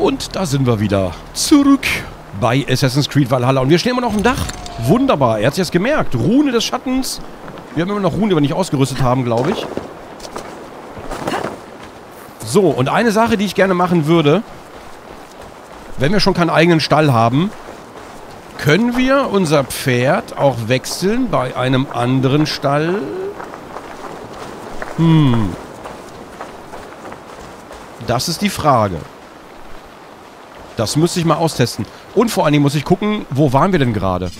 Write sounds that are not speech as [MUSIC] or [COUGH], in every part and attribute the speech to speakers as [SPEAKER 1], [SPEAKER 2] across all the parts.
[SPEAKER 1] Und da sind wir wieder zurück bei Assassin's Creed Valhalla. Und wir stehen immer noch auf dem Dach. Wunderbar. Er hat sich jetzt gemerkt. Rune des Schattens. Wir haben immer noch Runen, die wir nicht ausgerüstet haben, glaube ich. So, und eine Sache, die ich gerne machen würde, wenn wir schon keinen eigenen Stall haben, können wir unser Pferd auch wechseln bei einem anderen Stall? Hm. Das ist die Frage. Das müsste ich mal austesten. Und vor allen Dingen muss ich gucken, wo waren wir denn gerade?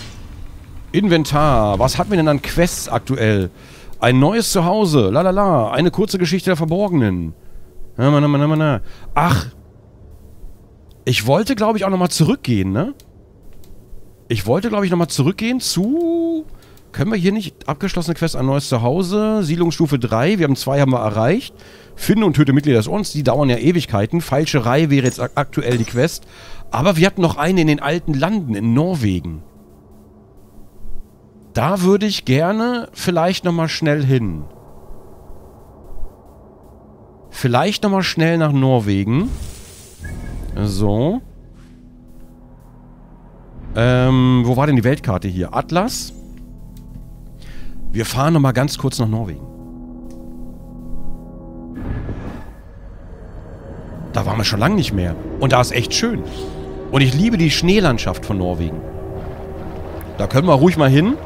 [SPEAKER 1] Inventar. Was hatten wir denn an Quests aktuell? Ein neues Zuhause. Lalala. Eine kurze Geschichte der Verborgenen. Ach. Ich wollte, glaube ich, auch nochmal zurückgehen, ne? Ich wollte, glaube ich, nochmal zurückgehen zu... Können wir hier nicht abgeschlossene Quest ein neues Zuhause? Siedlungsstufe 3. Wir haben zwei haben wir erreicht. Finde und töte Mitglieder des Ordens. Die dauern ja Ewigkeiten. Falscherei wäre jetzt aktuell die Quest. Aber wir hatten noch eine in den alten Landen in Norwegen. Da würde ich gerne vielleicht nochmal schnell hin. Vielleicht nochmal schnell nach Norwegen. So. Ähm, wo war denn die Weltkarte hier? Atlas. Wir fahren nochmal ganz kurz nach Norwegen. Da waren wir schon lange nicht mehr. Und da ist echt schön. Und ich liebe die Schneelandschaft von Norwegen. Da können wir ruhig mal hin.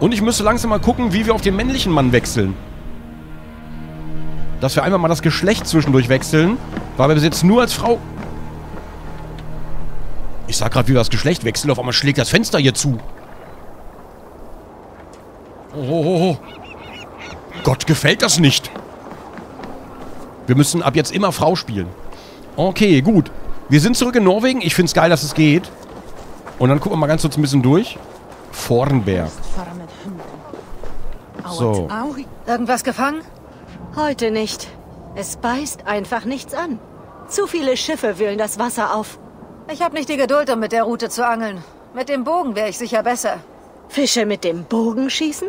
[SPEAKER 1] Und ich müsste langsam mal gucken, wie wir auf den männlichen Mann wechseln. Dass wir einfach mal das Geschlecht zwischendurch wechseln. Weil wir bis jetzt nur als Frau... Ich sag gerade, wie wir das Geschlecht wechseln. Auf einmal schlägt das Fenster hier zu. Oh, oh, oh. Gott gefällt das nicht. Wir müssen ab jetzt immer Frau spielen. Okay, gut. Wir sind zurück in Norwegen. Ich finde es geil, dass es geht. Und dann gucken wir mal ganz kurz ein bisschen durch. Vornberg. So.
[SPEAKER 2] Irgendwas gefangen?
[SPEAKER 3] Heute nicht. Es beißt einfach nichts an. Zu viele Schiffe wühlen das Wasser auf.
[SPEAKER 2] Ich habe nicht die Geduld, um mit der Route zu angeln. Mit dem Bogen wäre ich sicher besser.
[SPEAKER 3] Fische mit dem Bogen schießen?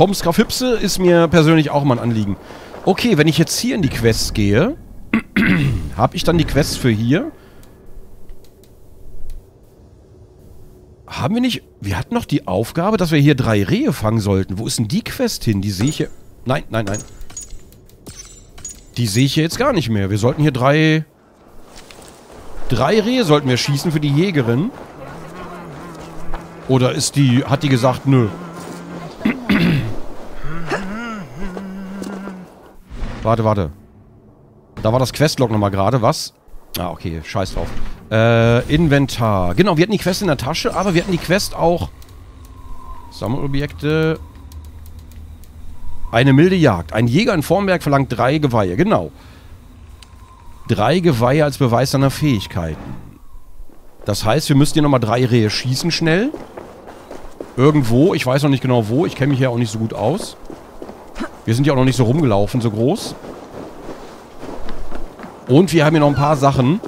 [SPEAKER 1] Fumskafipse. Fumskafipse ist mir persönlich auch mal ein Anliegen. Okay, wenn ich jetzt hier in die Quest gehe, [CLEARS THROAT] habe ich dann die Quest für hier? Haben wir nicht... Wir hatten noch die Aufgabe, dass wir hier drei Rehe fangen sollten. Wo ist denn die Quest hin? Die sehe ich hier... Nein, nein, nein. Die sehe ich hier jetzt gar nicht mehr. Wir sollten hier drei... Drei Rehe sollten wir schießen für die Jägerin. Oder ist die... Hat die gesagt, nö. Warte, warte. Da war das Questlog nochmal gerade, was? Ah, okay, scheiß drauf. Äh, Inventar. Genau, wir hatten die Quest in der Tasche, aber wir hatten die Quest auch... Sammelobjekte... Eine milde Jagd. Ein Jäger in Formberg verlangt drei Geweihe. Genau. Drei Geweihe als Beweis seiner Fähigkeiten. Das heißt, wir müssten hier nochmal drei Rehe schießen schnell. Irgendwo. Ich weiß noch nicht genau wo. Ich kenne mich hier auch nicht so gut aus. Wir sind ja auch noch nicht so rumgelaufen, so groß. Und wir haben hier noch ein paar Sachen.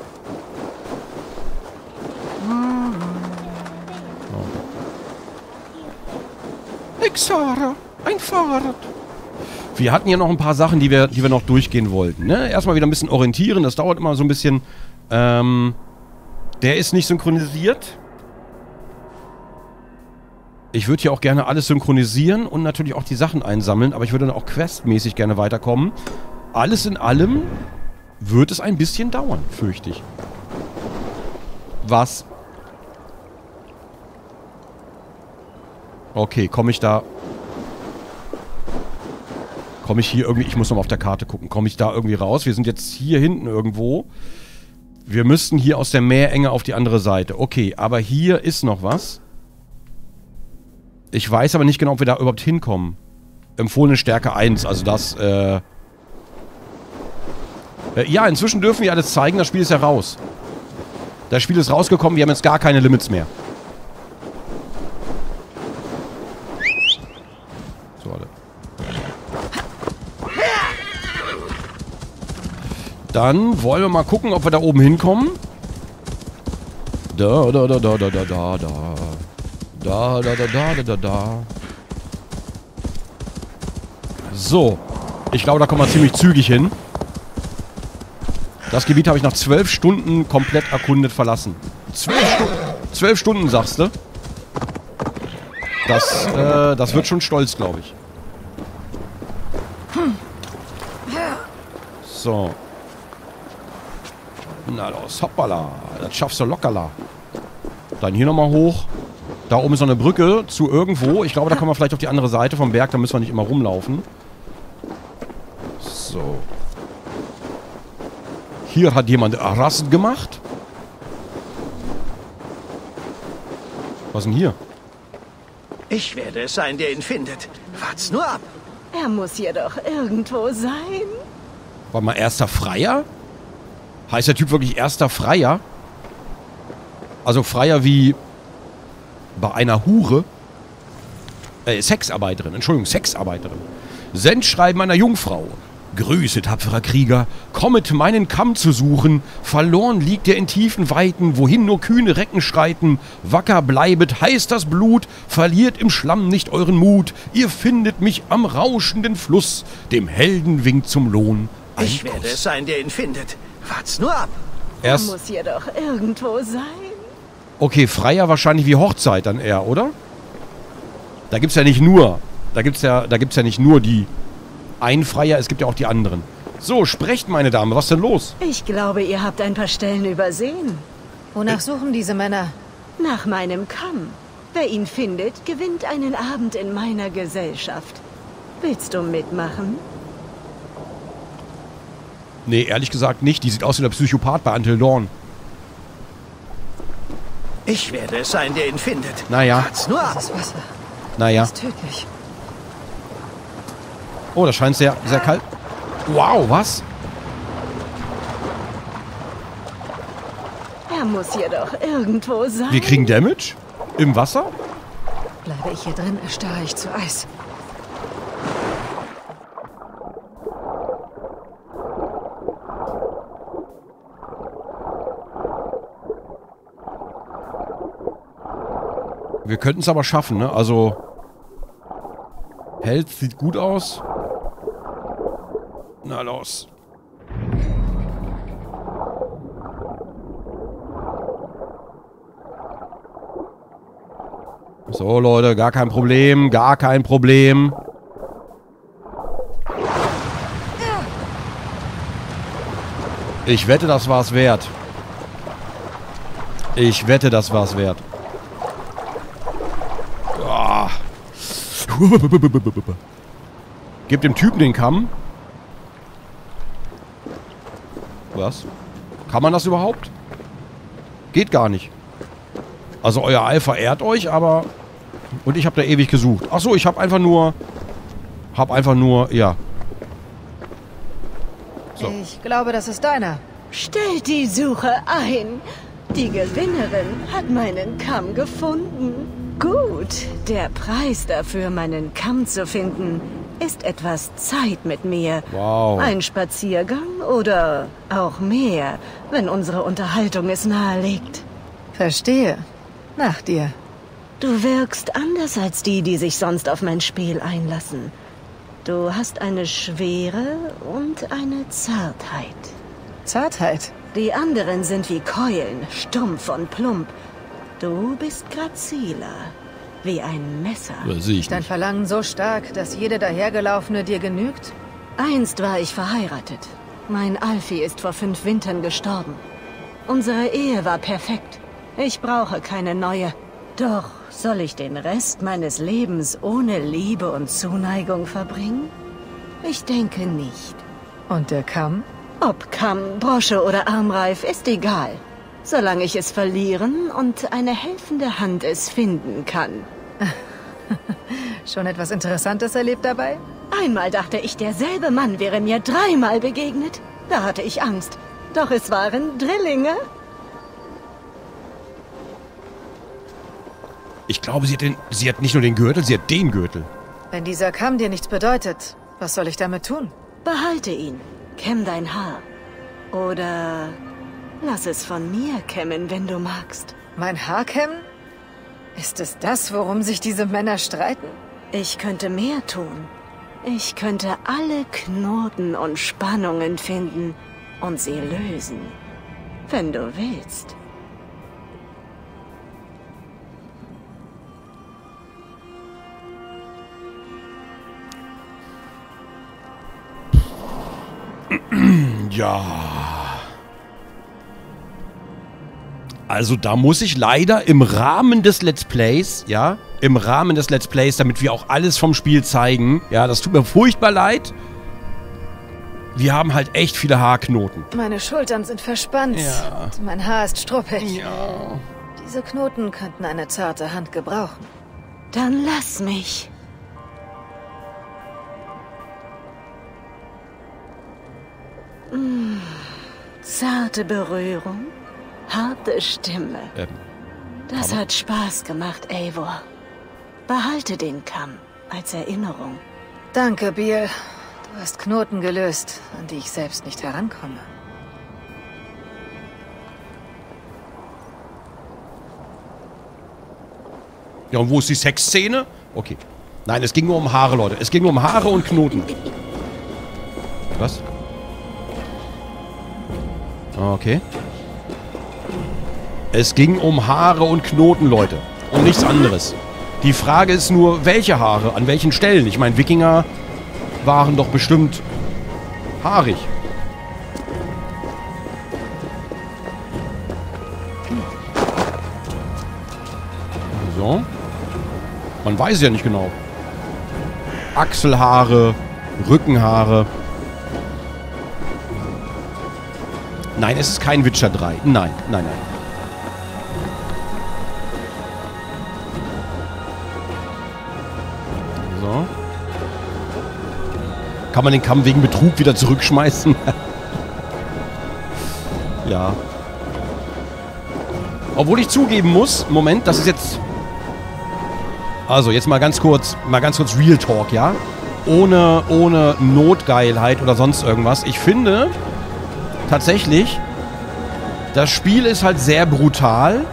[SPEAKER 1] Exara, ein Fahrrad. Wir hatten hier noch ein paar Sachen, die wir, die wir noch durchgehen wollten. Ne? Erstmal wieder ein bisschen orientieren. Das dauert immer so ein bisschen. Ähm, der ist nicht synchronisiert. Ich würde hier auch gerne alles synchronisieren und natürlich auch die Sachen einsammeln, aber ich würde dann auch questmäßig gerne weiterkommen. Alles in allem wird es ein bisschen dauern, fürchte ich. Was? Okay, komme ich da... Komme ich hier irgendwie... Ich muss nochmal auf der Karte gucken. Komme ich da irgendwie raus? Wir sind jetzt hier hinten irgendwo. Wir müssten hier aus der Meerenge auf die andere Seite. Okay, aber hier ist noch was. Ich weiß aber nicht genau, ob wir da überhaupt hinkommen. Empfohlene Stärke 1, also das, äh... äh ja, inzwischen dürfen wir alles zeigen, das Spiel ist ja raus. Das Spiel ist rausgekommen, wir haben jetzt gar keine Limits mehr. So, warte. Dann wollen wir mal gucken, ob wir da oben hinkommen. Da, da, da, da, da, da, da, da. Da, da, da, da, da, da. So. Ich glaube, da kommen wir ziemlich zügig hin. Das Gebiet habe ich nach zwölf Stunden komplett erkundet verlassen. Zwölf, Stu zwölf Stunden, sagst du? Das, äh, das wird schon stolz, glaube ich. So. Na los, hoppala. Das schaffst du lockerla. Dann hier nochmal hoch. Da oben ist noch eine Brücke zu irgendwo. Ich glaube, da kommen wir vielleicht auf die andere Seite vom Berg. Da müssen wir nicht immer rumlaufen. So. Hier hat jemand Rassen gemacht. Was denn hier?
[SPEAKER 4] Ich werde es sein, der ihn findet. Wart's nur ab.
[SPEAKER 3] Er muss hier doch irgendwo sein.
[SPEAKER 1] War mal erster Freier? Heißt der Typ wirklich erster Freier? Also Freier wie bei einer Hure? Äh, Sexarbeiterin, Entschuldigung, Sexarbeiterin. Sendschreiben einer Jungfrau. Grüße, tapferer Krieger, kommet meinen Kamm zu suchen, verloren liegt er in tiefen Weiten, wohin nur kühne Recken schreiten, wacker bleibet, heiß das Blut, verliert im Schlamm nicht euren Mut, ihr findet mich am rauschenden Fluss, dem Helden winkt zum Lohn ein
[SPEAKER 4] Ich werde
[SPEAKER 1] Kuss.
[SPEAKER 4] es sein, der ihn findet. Wart's nur ab.
[SPEAKER 3] Er
[SPEAKER 1] Erst,
[SPEAKER 3] muss hier doch irgendwo sein.
[SPEAKER 1] Okay, Freier wahrscheinlich wie Hochzeit dann eher, oder? Da gibt's ja nicht nur, da gibt's ja, da gibt's ja nicht nur die ein Freier, es gibt ja auch die anderen. So, sprecht, meine Dame, was denn los?
[SPEAKER 3] Ich glaube, ihr habt ein paar Stellen übersehen.
[SPEAKER 2] Wonach suchen diese Männer?
[SPEAKER 3] Nach meinem Kamm. Wer ihn findet, gewinnt einen Abend in meiner Gesellschaft. Willst du mitmachen?
[SPEAKER 1] Nee, ehrlich gesagt nicht. Die sieht aus wie der Psychopath bei Until Dawn.
[SPEAKER 4] Ich werde es sein, der ihn findet.
[SPEAKER 1] Naja,
[SPEAKER 4] nur ab.
[SPEAKER 2] Das Wasser
[SPEAKER 1] naja.
[SPEAKER 2] ist tödlich.
[SPEAKER 1] Oh, das scheint sehr, sehr kalt. Wow, was?
[SPEAKER 3] Er muss hier doch irgendwo sein.
[SPEAKER 1] Wir kriegen Damage? Im Wasser?
[SPEAKER 2] Bleibe ich hier drin, erstarre ich zu Eis.
[SPEAKER 1] Wir könnten es aber schaffen, ne? Also. Health sieht gut aus. Na los. So, Leute, gar kein Problem, gar kein Problem. Ich wette, das war's wert. Ich wette, das war's wert. Ah. Gib dem Typen den Kamm. Was? Kann man das überhaupt? Geht gar nicht. Also euer Alpha ehrt euch, aber... Und ich habe da ewig gesucht. Ach so, ich habe einfach nur... Hab einfach nur... Ja. So.
[SPEAKER 2] Ich glaube, das ist deiner.
[SPEAKER 3] Stellt die Suche ein. Die Gewinnerin hat meinen Kamm gefunden. Gut, der Preis dafür, meinen Kamm zu finden, ist etwas Zeit mit mir.
[SPEAKER 1] Wow.
[SPEAKER 3] Ein Spaziergang oder auch mehr, wenn unsere Unterhaltung es nahelegt.
[SPEAKER 2] Verstehe. Nach dir.
[SPEAKER 3] Du wirkst anders als die, die sich sonst auf mein Spiel einlassen. Du hast eine Schwere und eine Zartheit.
[SPEAKER 2] Zartheit.
[SPEAKER 3] Die anderen sind wie Keulen, stumpf und plump. Du bist graziler, wie ein Messer.
[SPEAKER 1] Ich
[SPEAKER 2] Dein
[SPEAKER 1] nicht.
[SPEAKER 2] Verlangen so stark, dass jede dahergelaufene dir genügt?
[SPEAKER 3] Einst war ich verheiratet. Mein Alfie ist vor fünf Wintern gestorben. Unsere Ehe war perfekt. Ich brauche keine neue. Doch soll ich den Rest meines Lebens ohne Liebe und Zuneigung verbringen? Ich denke nicht.
[SPEAKER 2] Und der Kamm?
[SPEAKER 3] Ob Kamm, Brosche oder Armreif, ist egal solange ich es verlieren und eine helfende Hand es finden kann. [LAUGHS]
[SPEAKER 2] Schon etwas Interessantes erlebt dabei?
[SPEAKER 3] Einmal dachte ich, derselbe Mann wäre mir dreimal begegnet. Da hatte ich Angst. Doch es waren Drillinge.
[SPEAKER 1] Ich glaube, sie hat, den, sie hat nicht nur den Gürtel, sie hat den Gürtel.
[SPEAKER 2] Wenn dieser Kamm dir nichts bedeutet, was soll ich damit tun?
[SPEAKER 3] Behalte ihn. Kämm dein Haar. Oder lass es von mir kämmen, wenn du magst.
[SPEAKER 2] Mein Haar kämmen? Ist es das, worum sich diese Männer streiten?
[SPEAKER 3] Ich könnte mehr tun. Ich könnte alle Knoten und Spannungen finden und sie lösen. Wenn du willst. [CLEARS THROAT]
[SPEAKER 1] Ja. Also da muss ich leider im Rahmen des Let's Plays, ja, im Rahmen des Let's Plays, damit wir auch alles vom Spiel zeigen, ja, das tut mir furchtbar leid. Wir haben halt echt viele Haarknoten.
[SPEAKER 2] Meine Schultern sind verspannt.
[SPEAKER 1] Ja.
[SPEAKER 2] Mein Haar ist struppig.
[SPEAKER 1] Ja.
[SPEAKER 2] Diese Knoten könnten eine zarte Hand gebrauchen.
[SPEAKER 3] Dann lass mich. Mm, zarte Berührung, harte Stimme.
[SPEAKER 1] Ähm,
[SPEAKER 3] Das hat Spaß gemacht, Eivor. Behalte den Kamm als Erinnerung.
[SPEAKER 2] Danke, Biel. Du hast Knoten gelöst, an die ich selbst nicht herankomme.
[SPEAKER 1] ja, und wo ist die Sexszene? Okay. Nein, es ging nur um Haare, Leute. Es ging nur um Haare und Knoten. Was? Okay. Es ging um Haare und Knoten, Leute. Um nichts anderes. Die Frage ist nur, welche Haare? An welchen Stellen? Ich meine, Wikinger waren doch bestimmt haarig. So. Man weiß ja nicht genau. Achselhaare, Rückenhaare. Nein, es ist kein Witcher 3. Nein, nein, nein. Kann man den Kamm wegen Betrug wieder zurückschmeißen? [LAUGHS] ja. Obwohl ich zugeben muss, Moment, das ist jetzt... Also, jetzt mal ganz kurz, mal ganz kurz Real Talk, ja? Ohne, ohne Notgeilheit oder sonst irgendwas. Ich finde, tatsächlich, das Spiel ist halt sehr brutal.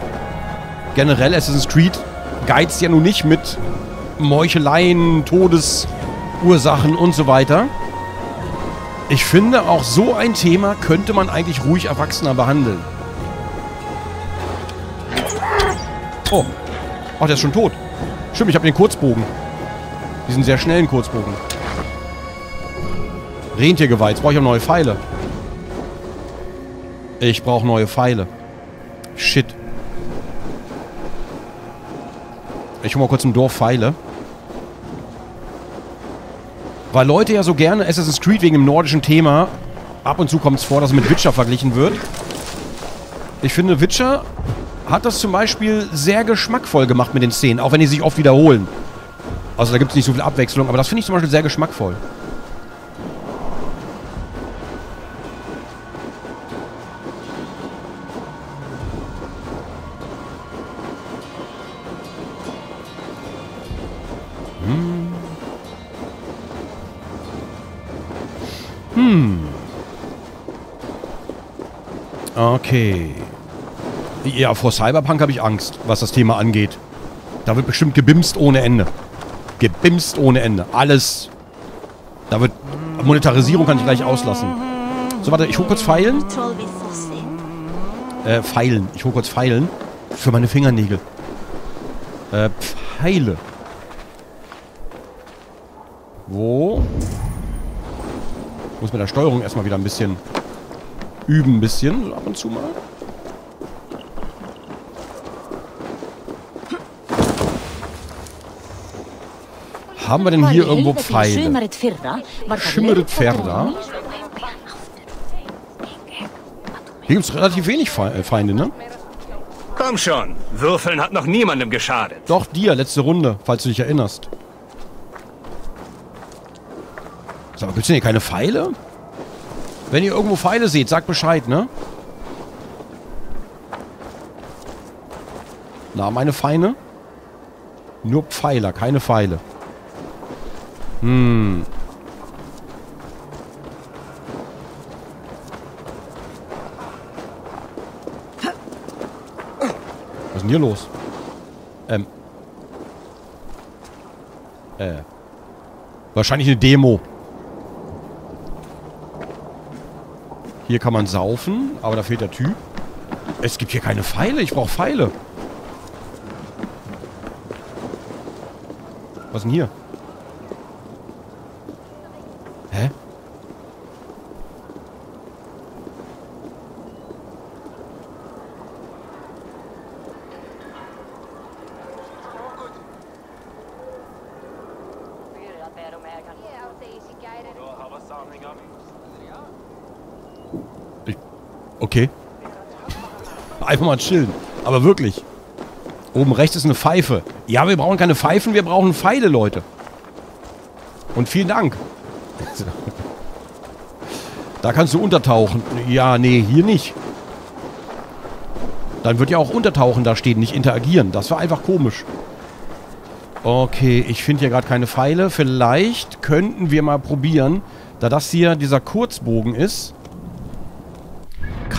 [SPEAKER 1] Generell Assassin's Creed geizt ja nun nicht mit Meucheleien, Todesursachen und so weiter. Ich finde, auch so ein Thema könnte man eigentlich ruhig erwachsener behandeln. Oh. Ach, der ist schon tot. Stimmt, ich habe den Kurzbogen. Diesen sehr schnellen Kurzbogen. Rentiergeweih. Jetzt brauche ich auch neue Pfeile. Ich brauche neue Pfeile. Shit. Ich hole mal kurz im Dorf Pfeile. Weil Leute ja so gerne Assassin's Creed wegen dem nordischen Thema ab und zu kommt es vor, dass es mit Witcher verglichen wird. Ich finde, Witcher hat das zum Beispiel sehr geschmackvoll gemacht mit den Szenen, auch wenn die sich oft wiederholen. Also da gibt es nicht so viel Abwechslung, aber das finde ich zum Beispiel sehr geschmackvoll. Okay. Ja, vor Cyberpunk habe ich Angst, was das Thema angeht. Da wird bestimmt gebimst ohne Ende. Gebimst ohne Ende. Alles. Da wird. Monetarisierung kann ich gleich auslassen. So, warte, ich hole kurz Pfeilen. Äh, Pfeilen. Ich hole kurz Pfeilen. Für meine Fingernägel. Äh, Pfeile. Wo? Muss mit der Steuerung erstmal wieder ein bisschen üben, ein bisschen. So ab und zu mal. Haben wir denn hier irgendwo Pfeile?
[SPEAKER 5] Schimmeret
[SPEAKER 1] Ferda? Hier gibt es relativ wenig äh, Feinde, ne?
[SPEAKER 4] Komm schon, Würfeln hat noch niemandem geschadet.
[SPEAKER 1] Doch, dir, letzte Runde, falls du dich erinnerst. Sag mal, gibt's denn hier keine Pfeile? Wenn ihr irgendwo Pfeile seht, sagt Bescheid, ne? Na, meine Feine? Nur Pfeiler, keine Pfeile. Hm. Was ist denn hier los? Ähm. Äh. Wahrscheinlich eine Demo. Hier kann man saufen, aber da fehlt der Typ. Es gibt hier keine Pfeile. Ich brauche Pfeile. Was denn hier? Hä? Ich, okay. Einfach mal chillen. Aber wirklich. Oben rechts ist eine Pfeife. Ja, wir brauchen keine Pfeifen, wir brauchen Pfeile, Leute. Und vielen Dank. [LAUGHS] Da kannst du untertauchen. Ja, nee, hier nicht. Dann wird ja auch untertauchen da stehen, nicht interagieren. Das war einfach komisch. Okay, ich finde hier gerade keine Pfeile. Vielleicht könnten wir mal probieren, da das hier dieser Kurzbogen ist,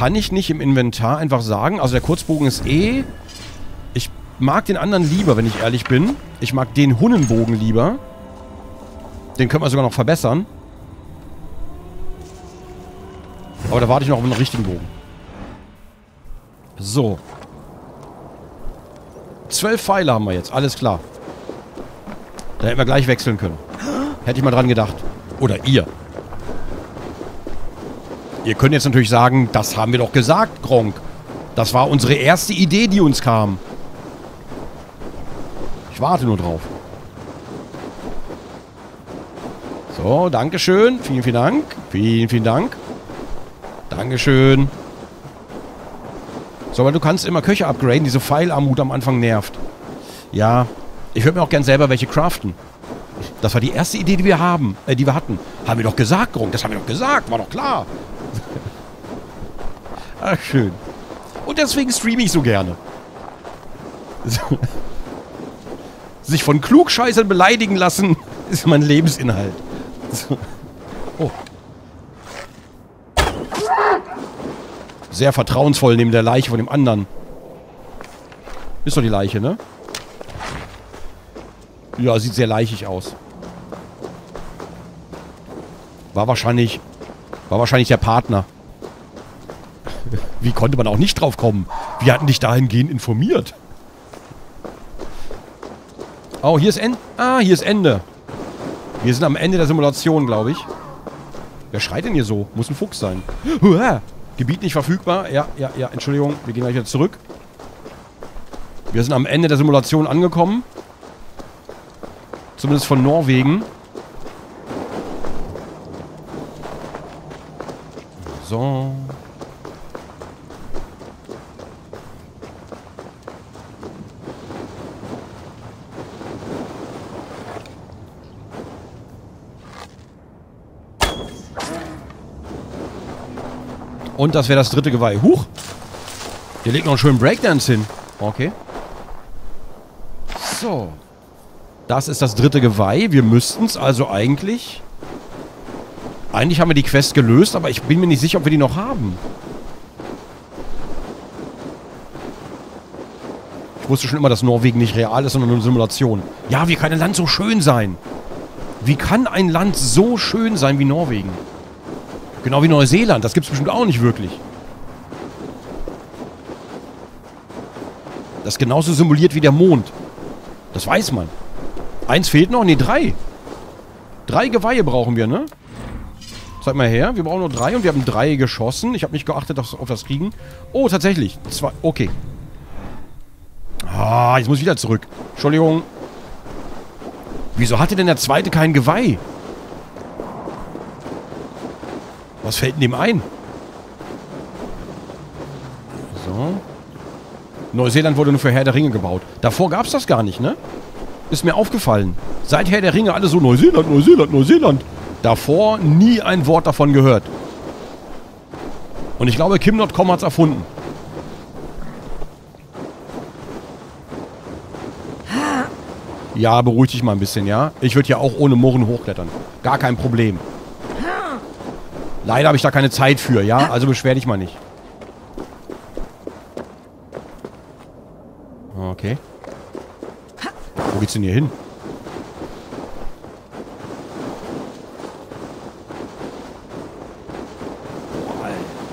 [SPEAKER 1] kann ich nicht im Inventar einfach sagen. Also der Kurzbogen ist eh... Ich mag den anderen lieber, wenn ich ehrlich bin. Ich mag den Hunnenbogen lieber. Den können wir sogar noch verbessern. Aber da warte ich noch auf einen richtigen Bogen. So. Zwölf Pfeile haben wir jetzt, alles klar. Da hätten wir gleich wechseln können. Hätte ich mal dran gedacht. Oder ihr. Ihr könnt jetzt natürlich sagen, das haben wir doch gesagt, Gronk. Das war unsere erste Idee, die uns kam. Ich warte nur drauf. So, Dankeschön. Vielen, vielen Dank. Vielen, vielen Dank. Dankeschön. So, aber du kannst immer Köche upgraden. Diese Pfeilarmut am Anfang nervt. Ja, ich würde mir auch gern selber welche craften. Das war die erste Idee, die wir haben, äh, die wir hatten. Haben wir doch gesagt, Gronk. Das haben wir doch gesagt. War doch klar. Ach, schön. Und deswegen streame ich so gerne. [LAUGHS] Sich von Klugscheißern beleidigen lassen, [LAUGHS] ist mein Lebensinhalt. [LAUGHS] Oh. Sehr vertrauensvoll neben der Leiche von dem anderen. Ist doch die Leiche, ne? Ja, sieht sehr leichig aus. War wahrscheinlich... War wahrscheinlich der Partner. Wie konnte man auch nicht drauf kommen? Wir hatten dich dahingehend informiert. Oh, hier ist Ende. Ah, hier ist Ende. Wir sind am Ende der Simulation, glaube ich. Wer schreit denn hier so? Muss ein Fuchs sein. Huah. Gebiet nicht verfügbar. Ja, ja, ja. Entschuldigung. Wir gehen gleich wieder zurück. Wir sind am Ende der Simulation angekommen. Zumindest von Norwegen. So. Und das wäre das dritte Geweih. Huch! Hier legt noch einen schönen Breakdance hin. Okay. So. Das ist das dritte Geweih. Wir müssten es also eigentlich... Eigentlich haben wir die Quest gelöst, aber ich bin mir nicht sicher, ob wir die noch haben. Ich wusste schon immer, dass Norwegen nicht real ist, sondern nur eine Simulation. Ja, wie kann ein Land so schön sein? Wie kann ein Land so schön sein wie Norwegen? Genau wie Neuseeland. Das gibt es bestimmt auch nicht wirklich. Das ist genauso simuliert wie der Mond. Das weiß man. Eins fehlt noch. Ne, drei. Drei Geweihe brauchen wir, ne? Zeig mal her. Wir brauchen nur drei und wir haben drei geschossen. Ich habe nicht geachtet auf, auf das Kriegen. Oh, tatsächlich. Zwei. Okay. Ah, jetzt muss ich wieder zurück. Entschuldigung. Wieso hatte denn der zweite kein Geweih? Was fällt denn dem ein? So. Neuseeland wurde nur für Herr der Ringe gebaut. Davor gab es das gar nicht, ne? Ist mir aufgefallen. Seit Herr der Ringe alle so Neuseeland, Neuseeland, Neuseeland. Davor nie ein Wort davon gehört. Und ich glaube, Kim.com hat es erfunden. Ja, beruhig dich mal ein bisschen, ja? Ich würde ja auch ohne Murren hochklettern. Gar kein Problem. Leider habe ich da keine Zeit für, ja? Also beschwer dich mal nicht. Okay. Wo geht's denn hier hin?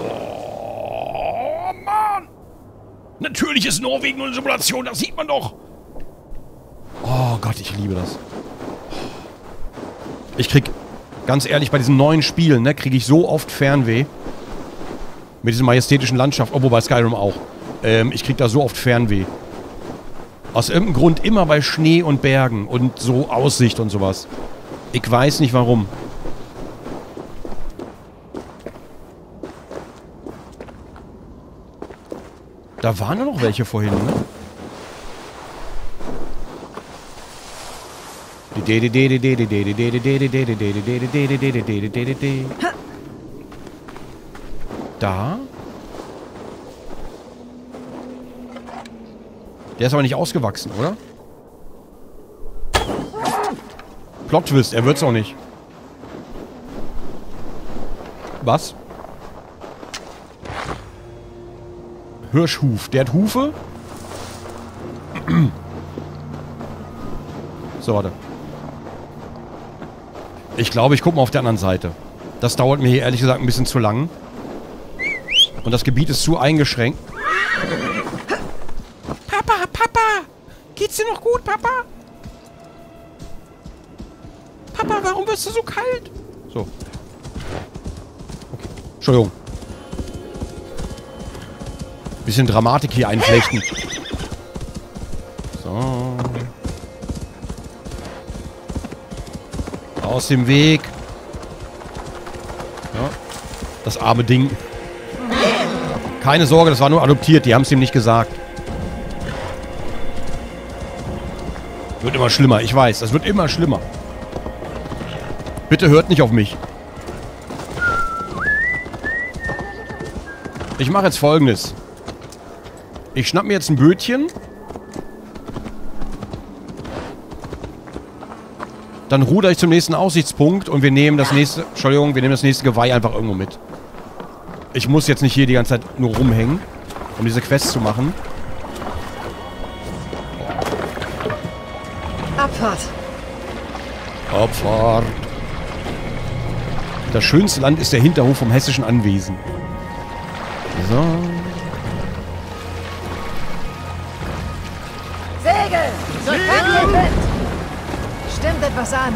[SPEAKER 1] Oh, Mann! Natürlich ist Norwegen eine Simulation, das sieht man doch. Oh Gott, ich liebe das. Ich krieg, ganz ehrlich, bei diesen neuen Spielen, ne, kriege ich so oft Fernweh. Mit dieser majestätischen Landschaft, obwohl bei Skyrim auch. Ähm, ich krieg da so oft Fernweh. Aus irgendeinem Grund immer bei Schnee und Bergen und so Aussicht und sowas. Ich weiß nicht warum. Da waren ja noch welche vorhin, ne? Da? Der ist aber nicht ausgewachsen, oder? Plot-Twist, er wird's auch nicht. Was? Hirschhuf. Der hat Hufe? [CLEARS THROAT] So, warte. Ich glaube, ich gucke mal auf der anderen Seite. Das dauert mir hier ehrlich gesagt ein bisschen zu lang. Und das Gebiet ist zu eingeschränkt. Papa, Papa! Geht's dir noch gut, Papa? Papa, warum wirst du so kalt? So. Okay. Entschuldigung. Bisschen Dramatik hier einflechten. Aus dem Weg. Ja. Das arme Ding. Keine Sorge, das war nur adoptiert. Die haben es ihm nicht gesagt. Wird immer schlimmer, ich weiß. Das wird immer schlimmer. Bitte hört nicht auf mich. Ich mache jetzt folgendes. Ich schnapp mir jetzt ein Bötchen. Dann ruder ich zum nächsten Aussichtspunkt und wir nehmen das nächste... Entschuldigung, wir nehmen das nächste Geweih einfach irgendwo mit. Ich muss jetzt nicht hier die ganze Zeit nur rumhängen, um diese Quest zu machen.
[SPEAKER 2] Abfahrt.
[SPEAKER 1] Abfahrt. Das schönste Land ist der Hinterhof vom hessischen Anwesen. So.
[SPEAKER 2] Etwas an.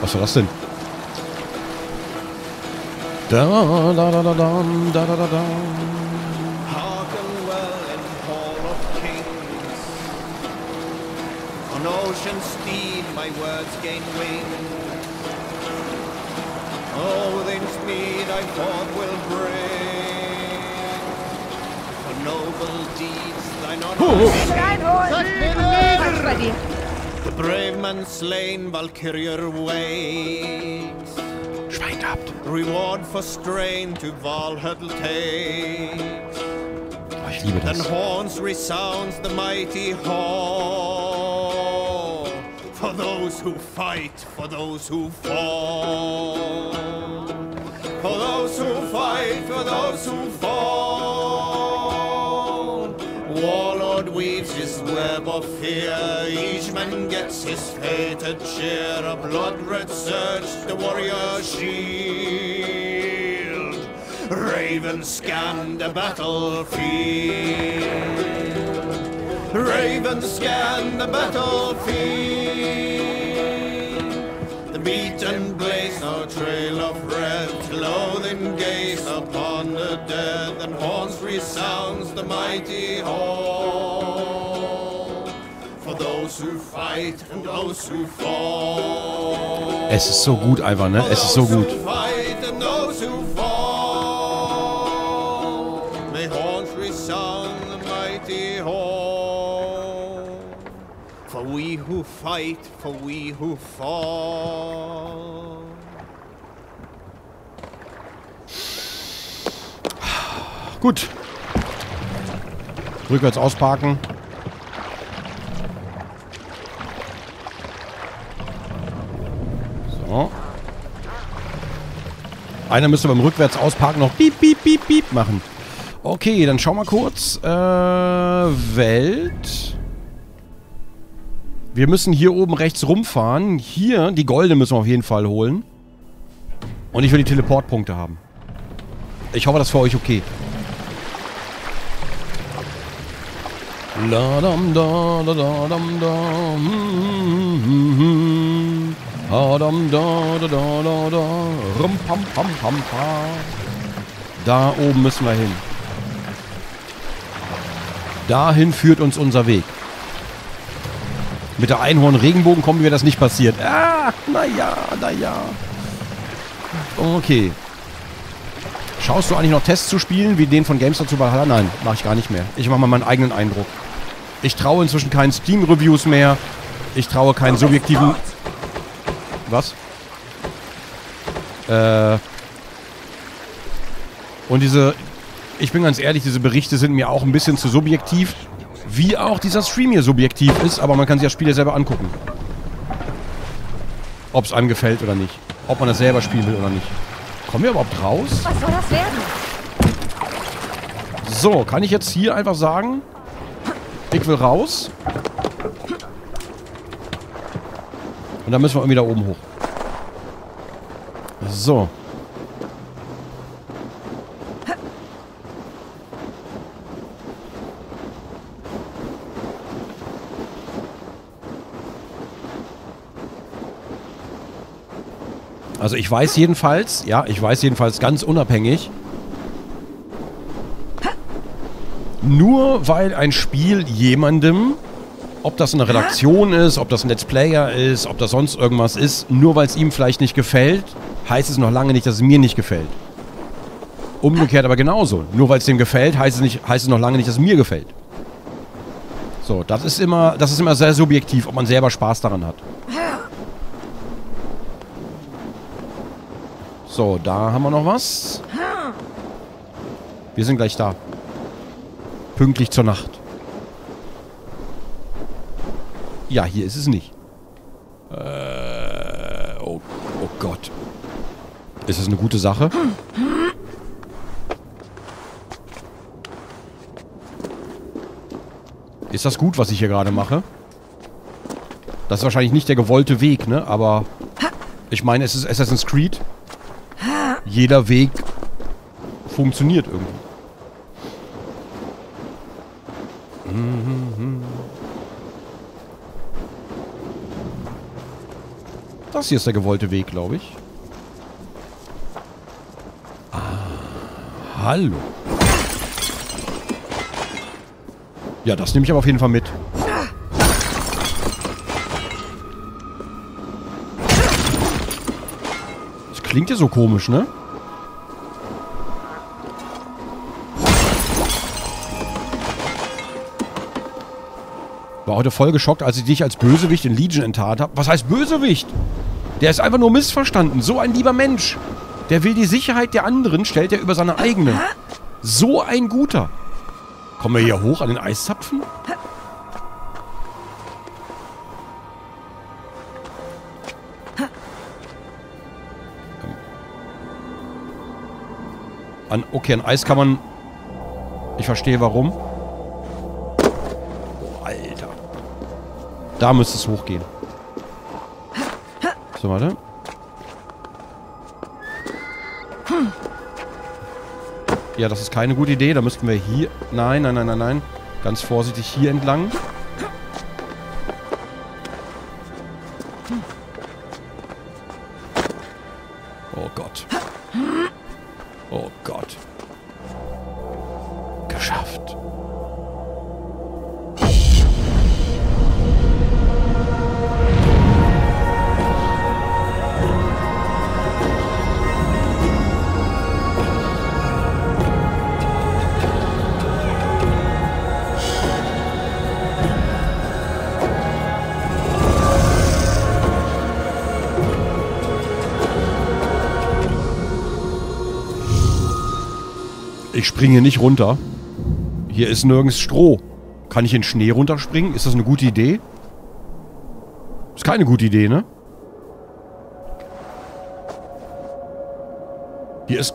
[SPEAKER 1] Was war das denn? Da, da, da, da, da, da, da, da, da.
[SPEAKER 5] Hearken well in hall of kings. On ocean steed my words gain wing. Oh, within's mead I forth will bring. For noble deeds thine honor The brave man slain Valkyria waits.
[SPEAKER 1] Schwein.
[SPEAKER 5] Reward for strain to Valhalla takes.
[SPEAKER 1] Oh, ich liebe
[SPEAKER 5] Then
[SPEAKER 1] das.
[SPEAKER 5] horns resounds the mighty hall for those who fight, for those who fall, for those who fight, for those who fall. Warlord weaves his web of fear, each man gets his fated share. A blood red surge, the warrior shield. Raven scan the battlefield. Raven scan the battlefield. The beaten blaze no trail and horns resounds the mighty hall. For those who fight and those who fall.
[SPEAKER 1] Es ist so gut einfach, ne? Es ist so gut.
[SPEAKER 5] Fight and those who fall. May horns resound the mighty hall. For we who fight, for we who fall.
[SPEAKER 1] Gut. Rückwärts ausparken. So. Einer müsste beim Rückwärts ausparken noch piep, piep, piep, piep machen. Okay, dann schau mal kurz. Äh, Welt. Wir müssen hier oben rechts rumfahren. Hier, die Golde müssen wir auf jeden Fall holen. Und ich will die Teleportpunkte haben. Ich hoffe, das ist für euch okay. La dam da da da dam da hm, hm, hm, ha dam da da da da da rum pam pam pam pa. Da oben müssen wir hin. Dahin führt uns unser Weg. Mit der Einhorn-Regenbogen-Kombi wäre das nicht passiert. Ah, naja, naja. Okay. Schaust du eigentlich noch Tests zu spielen, wie den von GameStop zu Valhalla? Nein, mache ich gar nicht mehr. Ich mache mal meinen eigenen Eindruck. Ich traue inzwischen keinen Steam-Reviews mehr. Ich traue keinen subjektiven... Was? Äh... Und diese... Ich bin ganz ehrlich, diese Berichte sind mir auch ein bisschen zu subjektiv. Wie auch dieser Stream hier subjektiv ist, aber man kann sich das Spiel ja selber angucken. Ob es einem gefällt oder nicht. Ob man das selber spielen will oder nicht. Kommen wir überhaupt raus?
[SPEAKER 2] Was soll das werden?
[SPEAKER 1] So, kann ich jetzt hier einfach sagen, ich will raus. Und dann müssen wir irgendwie da oben hoch. So. Also ich weiß jedenfalls, ja, ich weiß jedenfalls ganz unabhängig, nur weil ein Spiel jemandem, ob das eine Redaktion ist, ob das ein Let's Player ist, ob das sonst irgendwas ist, nur weil es ihm vielleicht nicht gefällt, heißt es noch lange nicht, dass es mir nicht gefällt. Umgekehrt aber genauso. Nur weil es dem gefällt, heißt es, nicht, heißt es noch lange nicht, dass es mir gefällt. So, das ist immer, das ist immer sehr subjektiv, ob man selber Spaß daran hat. So, da haben wir noch was. Wir sind gleich da. Pünktlich zur Nacht. Ja, hier ist es nicht. Äh, oh, oh Gott. Ist das eine gute Sache? Ist das gut, was ich hier gerade mache? Das ist wahrscheinlich nicht der gewollte Weg, ne? Aber ich meine, es ist Assassin's Creed. Jeder Weg funktioniert irgendwie. Das hier ist der gewollte Weg, glaube ich. Ah, hallo. Ja, das nehme ich aber auf jeden Fall mit. Das klingt ja so komisch, ne? War heute voll geschockt, als ich dich als Bösewicht in Legion enttarnt habe. Was heißt Bösewicht? Der ist einfach nur missverstanden. So ein lieber Mensch. Der will die Sicherheit der anderen, stellt er über seine eigene. So ein guter. Kommen wir hier hoch an den Eiszapfen? An, okay, an Eis kann man... Ich verstehe warum. Oh, Alter. Da müsste es hochgehen. So, warte. Ja, das ist keine gute Idee. Da müssten wir hier... Nein, nein, nein, nein, nein. Ganz vorsichtig hier entlang. Ich springe nicht runter. Hier ist nirgends Stroh. Kann ich in Schnee runterspringen? Ist das eine gute Idee? Ist keine gute Idee, ne? Hier ist...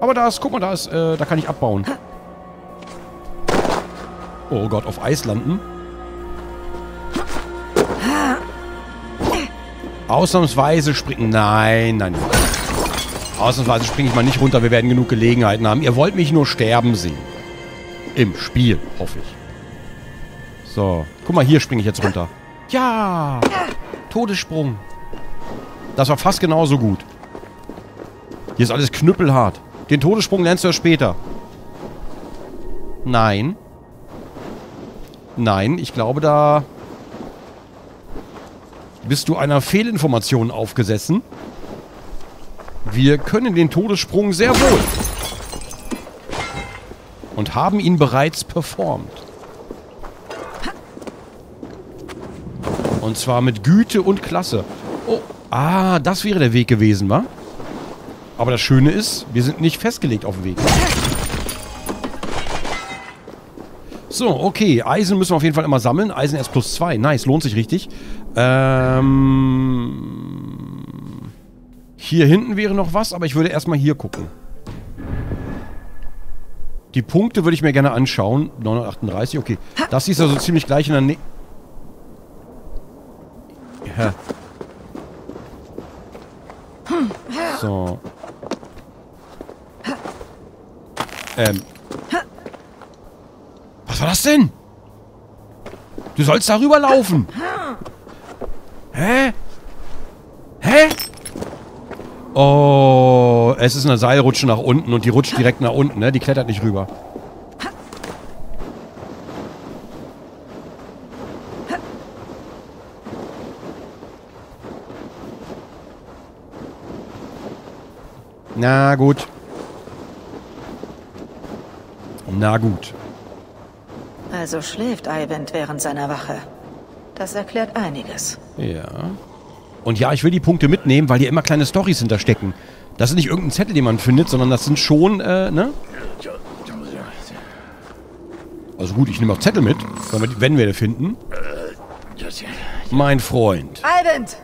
[SPEAKER 1] Aber da ist... Guck mal, da ist... Äh, da kann ich abbauen. Oh Gott, auf Eis landen. Ausnahmsweise springen... Nein, nein. Ausnahmsweise springe ich mal nicht runter. Wir werden genug Gelegenheiten haben. Ihr wollt mich nur sterben sehen. Im Spiel, hoffe ich. So. Guck mal, hier springe ich jetzt runter. Ja! Todessprung. Das war fast genauso gut. Hier ist alles knüppelhart. Den Todessprung lernst du ja später. Nein. Nein, ich glaube, da bist du einer Fehlinformation aufgesessen. Wir können den Todessprung sehr wohl. Und haben ihn bereits performt. Und zwar mit Güte und Klasse. Oh, ah, das wäre der Weg gewesen, wa? Aber das Schöne ist, wir sind nicht festgelegt auf dem Weg. So, okay. Eisen müssen wir auf jeden Fall immer sammeln. Eisen erst plus 2. Nice, lohnt sich richtig. Ähm... Hier hinten wäre noch was, aber ich würde erstmal hier gucken. Die Punkte würde ich mir gerne anschauen. 938, okay. Das ist also ziemlich gleich in der Nähe. Ja. So. Ähm. Was war das denn? Du sollst darüber laufen. Hä? Hä? Oh, es ist eine Seilrutsche nach unten und die rutscht direkt nach unten, ne? Die klettert nicht rüber. Na gut. Na gut.
[SPEAKER 2] Also schläft Eivind während seiner Wache. Das erklärt einiges.
[SPEAKER 1] Ja. Und ja, ich will die Punkte mitnehmen, weil hier immer kleine Storys hinterstecken. Das ist nicht irgendein Zettel, den man findet, sondern das sind schon, äh, ne? Also gut, ich nehme auch Zettel mit, wenn wir den finden. Mein Freund.
[SPEAKER 2] Eivind!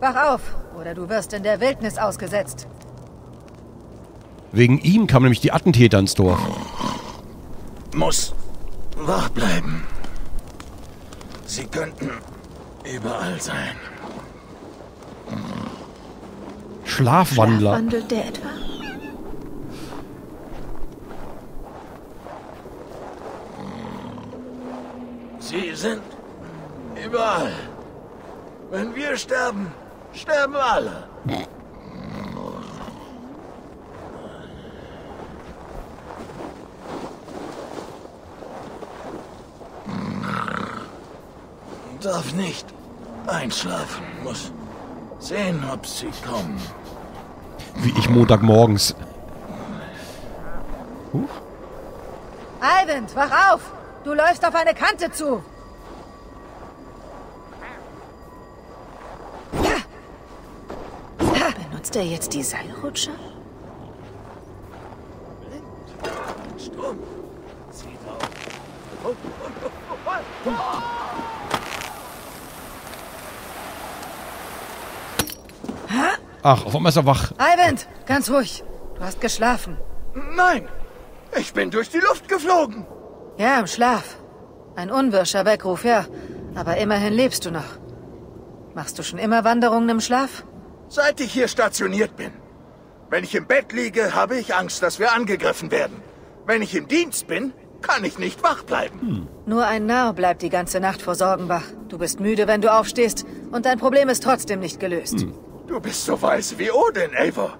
[SPEAKER 2] Wach auf, oder du wirst in der Wildnis ausgesetzt.
[SPEAKER 1] Wegen ihm kamen nämlich die Attentäter ins Dorf.
[SPEAKER 4] Muss wach bleiben. Sie könnten überall sein.
[SPEAKER 1] Schlafwandler.
[SPEAKER 3] Wandelt der etwa?
[SPEAKER 4] Sie sind überall. Wenn wir sterben, sterben alle. Darf nicht einschlafen, muss sehen, ob sie kommen.
[SPEAKER 1] Wie ich Montagmorgens. Huch.
[SPEAKER 2] Eivind, wach auf! Du läufst auf eine Kante zu!
[SPEAKER 3] Benutzt er jetzt die Seilrutsche?
[SPEAKER 4] Sturm. Sieht auf.
[SPEAKER 1] Ach, auf einmal ist er wach.
[SPEAKER 2] Eivind, ganz ruhig. Du hast geschlafen.
[SPEAKER 4] Nein! Ich bin durch die Luft geflogen!
[SPEAKER 2] Ja, im Schlaf. Ein unwirscher Weckruf, ja. Aber immerhin lebst du noch. Machst du schon immer Wanderungen im Schlaf?
[SPEAKER 4] Seit ich hier stationiert bin. Wenn ich im Bett liege, habe ich Angst, dass wir angegriffen werden. Wenn ich im Dienst bin, kann ich nicht wach bleiben.
[SPEAKER 2] Nur ein Narr bleibt die ganze Nacht vor Sorgen wach. Du bist müde, wenn du aufstehst, und dein Problem ist trotzdem nicht gelöst.
[SPEAKER 4] Du bist so weise wie Odin, Eivor.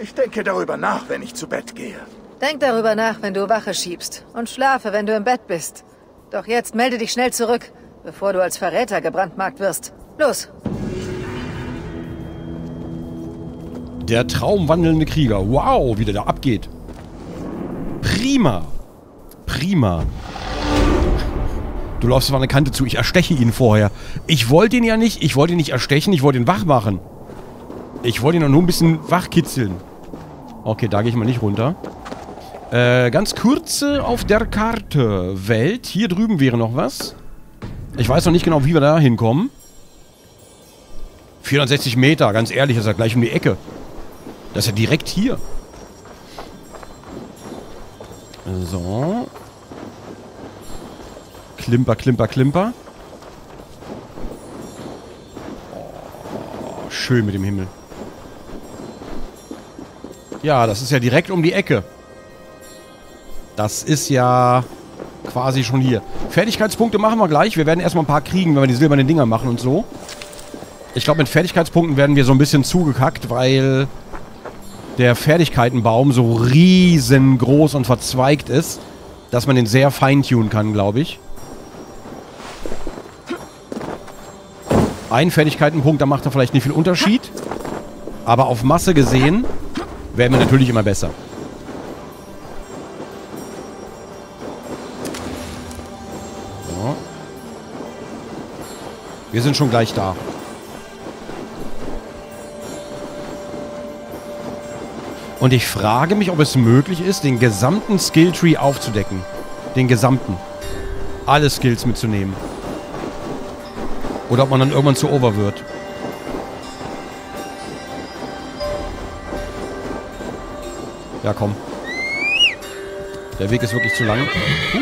[SPEAKER 4] Ich denke darüber nach, wenn ich zu Bett gehe.
[SPEAKER 2] Denk darüber nach, wenn du Wache schiebst. Und schlafe, wenn du im Bett bist. Doch jetzt melde dich schnell zurück, bevor du als Verräter gebrandmarkt wirst. Los!
[SPEAKER 1] Der traumwandelnde Krieger. Wow, wie der da abgeht. Prima. Prima. Du läufst auf eine Kante zu. Ich ersteche ihn vorher. Ich wollte ihn ja nicht. Ich wollte ihn nicht erstechen. Ich wollte ihn wach machen. Ich wollte ihn nur ein bisschen wachkitzeln. Okay, da gehe ich mal nicht runter. Äh, ganz kurze auf der Karte. Welt. Hier drüben wäre noch was. Ich weiß noch nicht genau, wie wir da hinkommen. 460 Meter, ganz ehrlich, das ist ja gleich um die Ecke. Das ist ja direkt hier. So. Klimper, klimper, klimper. Oh, schön mit dem Himmel. Ja, das ist ja direkt um die Ecke. Das ist ja quasi schon hier. Fertigkeitspunkte machen wir gleich. Wir werden erstmal ein paar kriegen, wenn wir die silbernen Dinger machen und so. Ich glaube, mit Fertigkeitspunkten werden wir so ein bisschen zugekackt, weil der Fertigkeitenbaum so riesengroß und verzweigt ist, dass man den sehr feintunen kann, glaube ich. Ein Fertigkeitenpunkt, da macht er vielleicht nicht viel Unterschied. Aber auf Masse gesehen werden wir natürlich immer besser. So. Wir sind schon gleich da. Und ich frage mich, ob es möglich ist, den gesamten Skilltree aufzudecken. Den gesamten. Alle Skills mitzunehmen. Oder ob man dann irgendwann zu over wird. Ja, komm. Der Weg ist wirklich zu lang. Huch.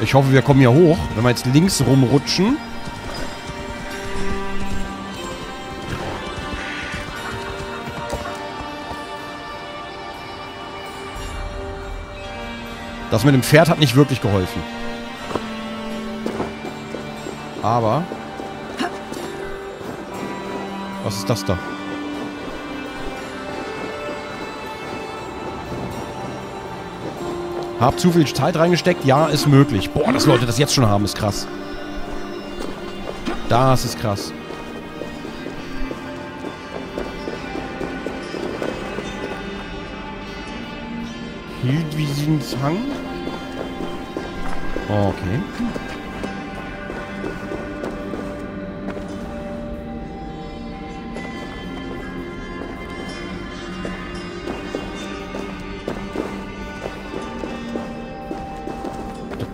[SPEAKER 1] Ich hoffe, wir kommen hier hoch. Wenn wir jetzt links rumrutschen. Das mit dem Pferd hat nicht wirklich geholfen. Aber... Was ist das da? Hab zu viel Zeit reingesteckt? Ja, ist möglich. Boah, dass Leute das jetzt schon haben, ist krass. Das ist krass. Hielt wie sie ins Hang? Oh, okay.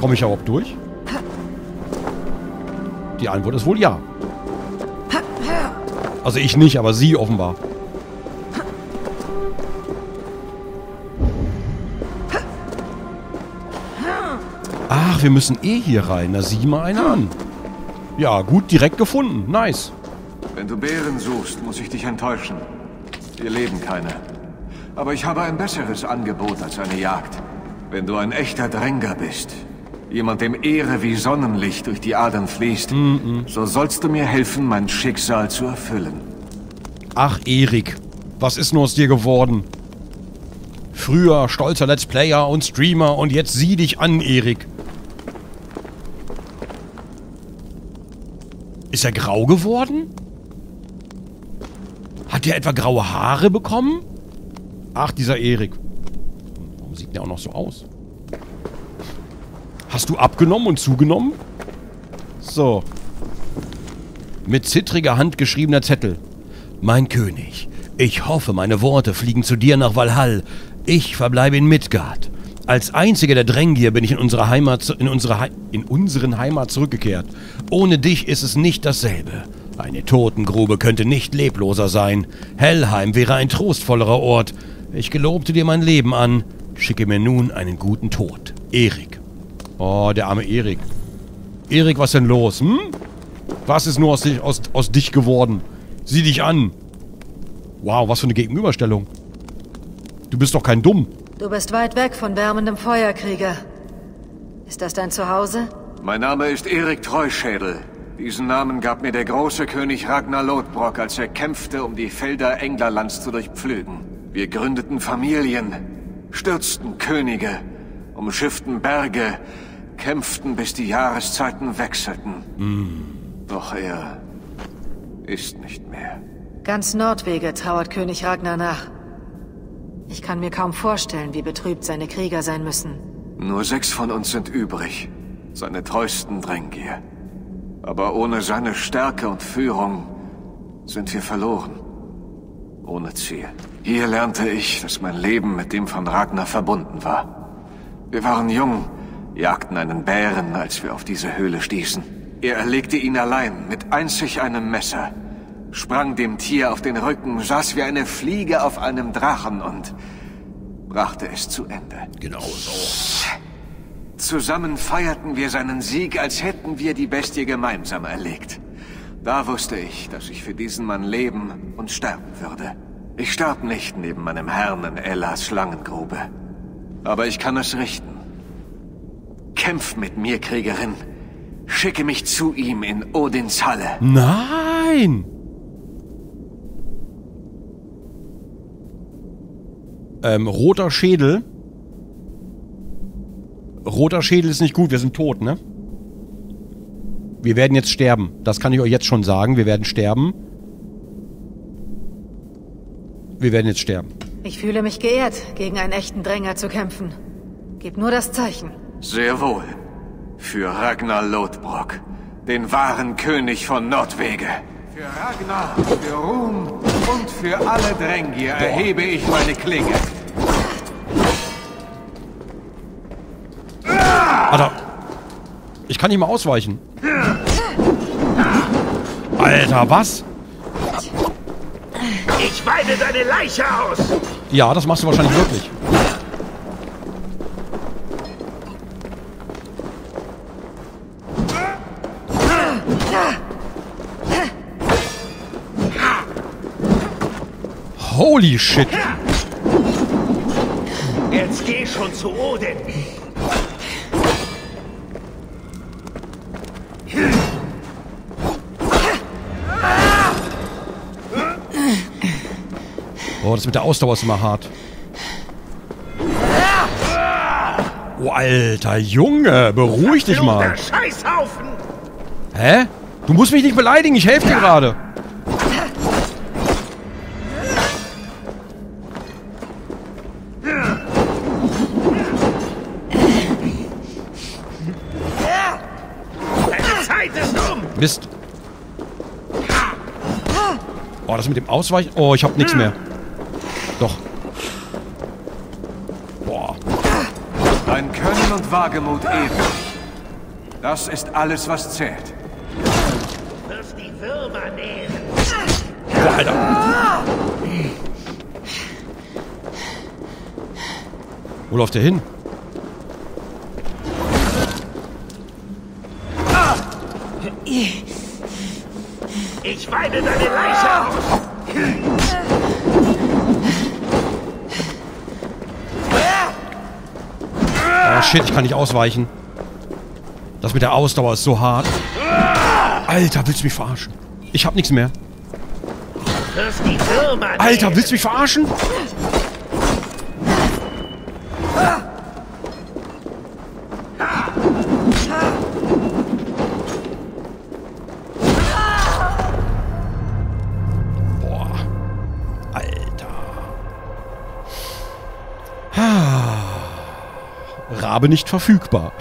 [SPEAKER 1] Komme ich überhaupt durch? Die Antwort ist wohl ja. Also ich nicht, aber sie offenbar. Ach, wir müssen eh hier rein. Na, sieh mal einer an. Ja, gut, direkt gefunden. Nice.
[SPEAKER 6] Wenn du Bären suchst, muss ich dich enttäuschen. Wir leben keine. Aber ich habe ein besseres Angebot als eine Jagd. Wenn du ein echter Dränger bist, jemand dem Ehre wie Sonnenlicht durch die Adern fließt, so sollst du mir helfen, mein Schicksal zu erfüllen.
[SPEAKER 1] Ach, Erik. Was ist nur aus dir geworden? Früher stolzer Let's Player und Streamer und jetzt sieh dich an, Erik. Ist er grau geworden? Hat er etwa graue Haare bekommen? Ach, dieser Erik. Warum sieht der auch noch so aus? Hast du abgenommen und zugenommen? So. Mit zittriger Hand geschriebener Zettel. Mein König, ich hoffe, meine Worte fliegen zu dir nach Valhall. Ich verbleibe in Midgard. Als einziger der Drängier bin ich in unsere Heimat, in unsere Hei in unseren Heimat zurückgekehrt. Ohne dich ist es nicht dasselbe. Eine Totengrube könnte nicht lebloser sein. Hellheim wäre ein trostvollerer Ort. Ich gelobte dir mein Leben an. Schicke mir nun einen guten Tod. Erik. Oh, der arme Erik. Erik, was denn los, hm? Was ist nur aus, dich, aus, aus dich geworden? Sieh dich an. Wow, was für eine Gegenüberstellung. Du bist doch kein Dumm.
[SPEAKER 2] Du bist weit weg von wärmendem Feuerkrieger. Ist das dein Zuhause?
[SPEAKER 6] Mein Name ist Erik Treuschädel. Diesen Namen gab mir der große König Ragnar Lodbrok, als er kämpfte, um die Felder Englerlands zu durchpflügen. Wir gründeten Familien, stürzten Könige, umschifften Berge, kämpften, bis die Jahreszeiten wechselten. Doch er ist nicht mehr.
[SPEAKER 2] Ganz Nordwege trauert König Ragnar nach. Ich kann mir kaum vorstellen, wie betrübt seine Krieger sein müssen.
[SPEAKER 6] Nur sechs von uns sind übrig, seine treuesten Drängier. Aber ohne seine Stärke und Führung sind wir verloren. Ohne Ziel. Hier lernte ich, dass mein Leben mit dem von Ragnar verbunden war. Wir waren jung, jagten einen Bären, als wir auf diese Höhle stießen. Er erlegte ihn allein mit einzig einem Messer, sprang dem Tier auf den Rücken, saß wie eine Fliege auf einem Drachen und brachte es zu Ende.
[SPEAKER 1] Genau so.
[SPEAKER 6] Zusammen feierten wir seinen Sieg, als hätten wir die Bestie gemeinsam erlegt. Da wusste ich, dass ich für diesen Mann leben und sterben würde. Ich starb nicht neben meinem Herrn in Ellas Schlangengrube. Aber ich kann es richten. Kämpf mit mir, Kriegerin. Schicke mich zu ihm in Odins Halle.
[SPEAKER 1] Nein! Ähm, roter Schädel. Roter Schädel ist nicht gut, wir sind tot, ne? Wir werden jetzt sterben. Das kann ich euch jetzt schon sagen. Wir werden sterben. Wir werden jetzt sterben.
[SPEAKER 2] Ich fühle mich geehrt, gegen einen echten Dränger zu kämpfen. Gib nur das Zeichen.
[SPEAKER 6] Sehr wohl. Für Ragnar Lodbrok, den wahren König von Nordwege. Für Ragnar, für Ruhm und für alle Drängier erhebe ich meine Klinge.
[SPEAKER 1] Alter. Ich kann nicht mal ausweichen. Alter, was?
[SPEAKER 4] Ich weide deine Leiche aus!
[SPEAKER 1] Ja, das machst du wahrscheinlich wirklich. Holy shit.
[SPEAKER 4] Jetzt geh schon zu Odin!
[SPEAKER 1] Oh, das mit der Ausdauer ist immer hart. Oh, alter Junge, beruhig dich mal.
[SPEAKER 4] Scheißhaufen!
[SPEAKER 1] Hä? Du musst mich nicht beleidigen, ich helfe dir gerade. Mist. Oh, das mit dem Ausweichen. Oh, ich hab nichts mehr. Doch. Boah.
[SPEAKER 6] Dein Können und Wagemut ewig. Das ist alles, was zählt.
[SPEAKER 4] Wirst die Würmer nähren!
[SPEAKER 1] Boah, Alter. Wo läuft der hin? Shit, ich kann nicht ausweichen. Das mit der Ausdauer ist so hart. Alter, willst du mich verarschen? Ich hab nichts mehr. Alter, willst du mich verarschen? Rabe nicht verfügbar.